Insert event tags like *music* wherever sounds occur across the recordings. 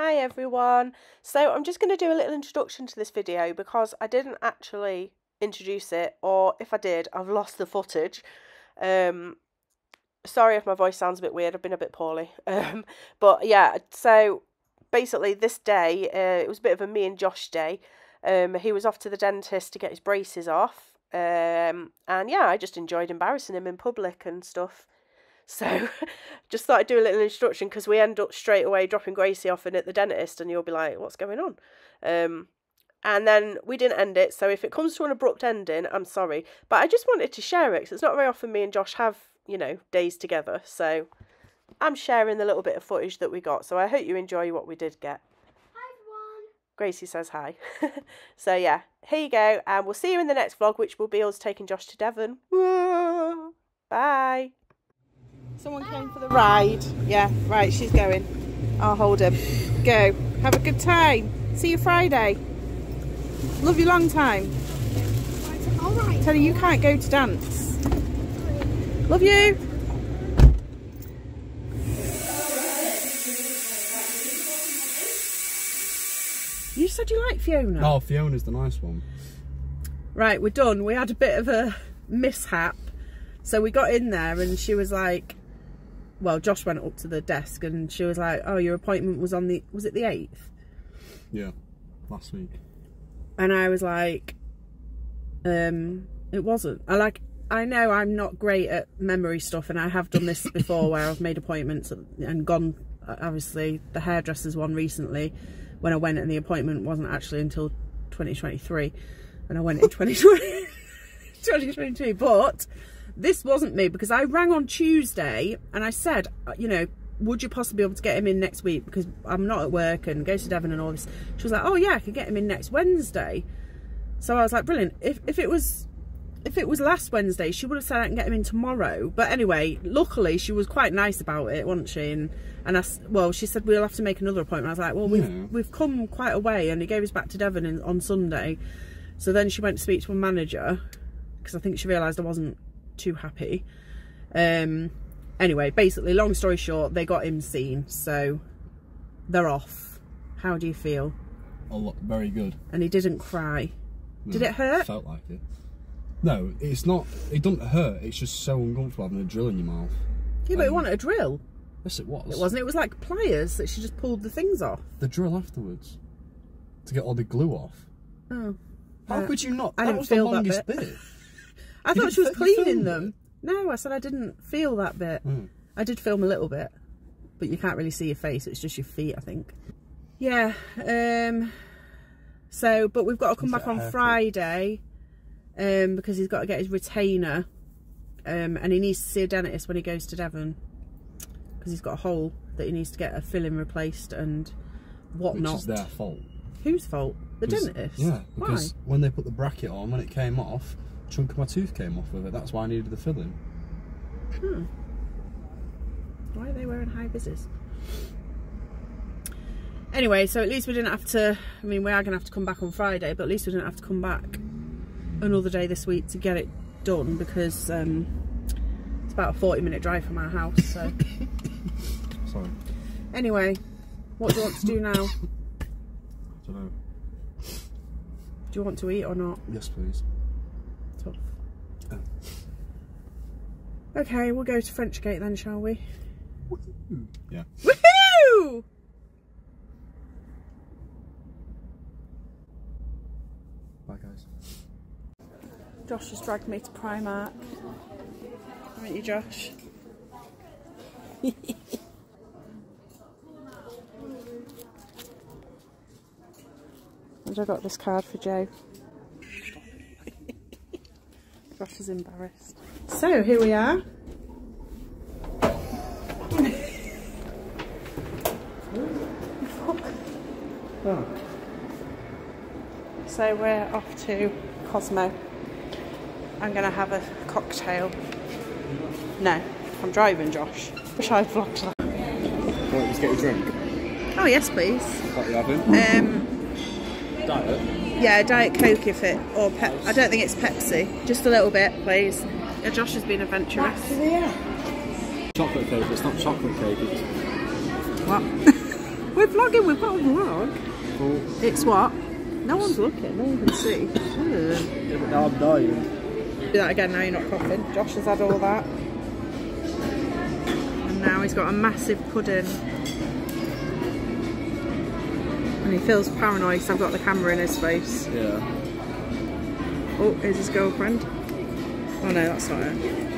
Hi everyone. So I'm just going to do a little introduction to this video because I didn't actually introduce it or if I did I've lost the footage. Um, sorry if my voice sounds a bit weird, I've been a bit poorly. *laughs* Um, but yeah, so basically this day, uh, it was a bit of a me and Josh day. Um, he was off to the dentist to get his braces off. Um, and yeah, I just enjoyed embarrassing him in public and stuff. So *laughs* just thought I'd do a little introduction because we end up straight away dropping Gracie off and at the dentist and you'll be like, what's going on? Um, and then we didn't end it. So if it comes to an abrupt ending, I'm sorry. But I just wanted to share it because it's not very often me and Josh have, you know, days together. So I'm sharing the little bit of footage that we got. So I hope you enjoy what we did get. Hi everyone. Gracie says hi. *laughs* so yeah, here you go. And we'll see you in the next vlog, which will be us taking Josh to Devon. *laughs* Bye. Someone came for the ride. Yeah, right, she's going. I'll hold him. Go. Have a good time. See you Friday. Love you long time. All right. Tell you you can't go to dance. Love you. You said you like Fiona. Oh, Fiona's the nice one. Right, we're done. We had a bit of a mishap. So we got in there and she was like, well, Josh went up to the desk and she was like, oh, your appointment was on the, was it the 8th? Yeah, last week. And I was like, um, it wasn't. I like, I know I'm not great at memory stuff and I have done this *laughs* before where I've made appointments and gone, obviously, the hairdresser's one recently when I went and the appointment wasn't actually until 2023 and I went in 2020, 2022. *laughs* But this wasn't me because I rang on Tuesday and I said, uh, you know, would you possibly be able to get him in next week because I'm not at work and goes to Devon and all this. She was like, oh yeah, I could get him in next Wednesday. So I was like, brilliant. If, if it was if it was last Wednesday, she would have said I can get him in tomorrow. But anyway, luckily she was quite nice about it, wasn't she? And and I well, she said we'll have to make another appointment. I was like, well, we've Yeah. we've come quite a way, and he gave us back to Devon in, on Sunday. So then she went to speak to a manager because I think she realised I wasn't too happy. Um. Anyway, basically, long story short, they got him seen, so they're off. How do you feel? A lot, very good. And he didn't cry. Did it hurt? Felt like it. No, it's not. It doesn't hurt. It's just so uncomfortable having a drill in your mouth. Yeah, but it Um, wasn't a drill. Yes, it was. It wasn't. It was like pliers that she just pulled the things off. The drill afterwards to get all the glue off. Oh. How Uh, could you not? I that didn't was feel the that longest bit. bit. *laughs* I thought she was cleaning them. No, I said I didn't feel that bit. Mm. I did film a little bit, but you can't really see your face. It's just your feet, I think. Yeah. Um. So, but we've got to come back on? Friday, um, because he's got to get his retainer, um, and he needs to see a dentist when he goes to Devon, because he's got a hole that he needs to get a filling replaced and Which whatnot. is their fault. Whose fault? The dentist. Yeah, Why? because when they put the bracket on, when it came off, chunk of my tooth came off with it. That's why I needed the filling. Hmm. Why are they wearing high vises? Anyway, so at least we didn't have to. I mean, we are going to have to come back on Friday, but at least we didn't have to come back another day this week to get it done because um, it's about a 40 minute drive from our house. So, *laughs* Sorry. anyway, what do you want to do *laughs* now? I don't know. Do you want to eat or not? Yes, please. Tough. Oh. Okay, we'll go to Frenchgate then, shall we? Hmm, yeah. Woohoo! Bye, guys. Josh has dragged me to Primark. Haven't you, Josh? *laughs* and I got this card for Joe. *laughs* Josh is embarrassed. So here we are. *laughs* So we're off to Cosmo. I'm gonna have a cocktail. No, I'm driving, Josh. Wish I'd vlogged that. Want to just get a drink? Oh yes, please. What you having? Um, Diet. yeah, Diet Coke if it, or Pep. I don't think it's Pepsi. Just a little bit, please. Yeah, Josh has been adventurous. Chocolate cake. It's not chocolate cake. It's What? *laughs* We're vlogging. We've got a vlog. Oh, It's what? No one's looking. No one can see. *laughs* Yeah, but now I'm dying. Do that again. Now you're not coughing. Josh has had all that, and now he's got a massive pudding. And he feels paranoid 'cause I've got the camera in his face. Yeah. Oh, here's his girlfriend. Oh no, that's not it.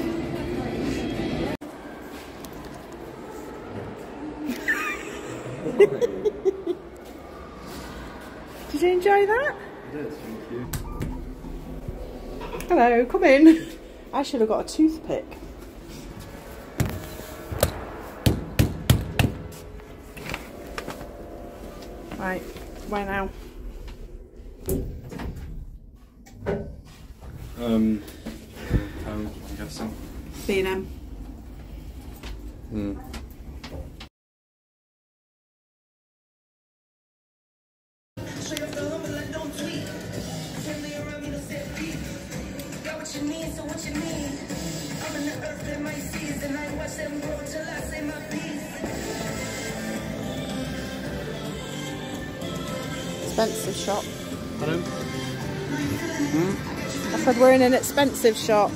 *laughs* Did you enjoy that? Yes, thank you. Hello, come in. *laughs* I should have got a toothpick. Right, where now? Um, guessing. B&M. Hmm. Expensive shop. Pardon? I said we're in an expensive shop.